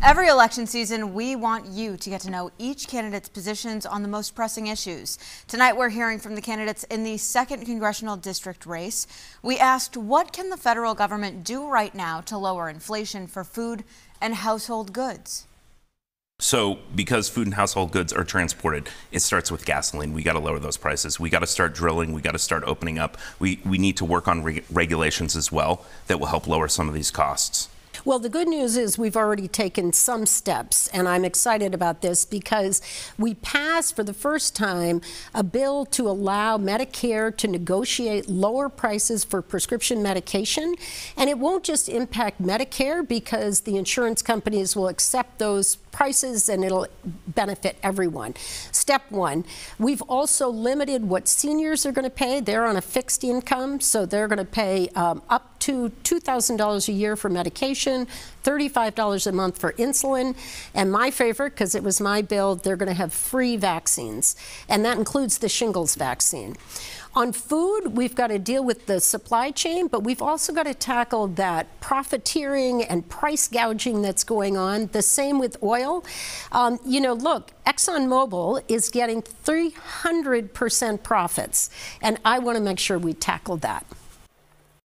Every election season, we want you to get to know each candidate's positions on the most pressing issues. Tonight, we're hearing from the candidates in the second congressional district race. We asked, what can the federal government do right now to lower inflation for food and household goods? So, because food and household goods are transported, it starts with gasoline. We got to lower those prices. We got to start drilling. We got to start opening up. We, we need to work on re- regulations as well that will help lower some of these costs. Well, the good news is we've already taken some steps, and I'm excited about this because we passed for the first time a bill to allow Medicare to negotiate lower prices for prescription medication. And it won't just impact Medicare because the insurance companies will accept those prices and it'll benefit everyone. Step one, we've also limited what seniors are going to pay. They're on a fixed income, so they're going to pay um, up to $2,000 a year for medication, $35 a month for insulin, and my favorite, because it was my bill, they're going to have free vaccines, and that includes the shingles vaccine. On food, we've got to deal with the supply chain, but we've also got to tackle that profiteering and price gouging that's going on. The same with oil. Um, you know, look, ExxonMobil is getting 300% profits, and I want to make sure we tackle that.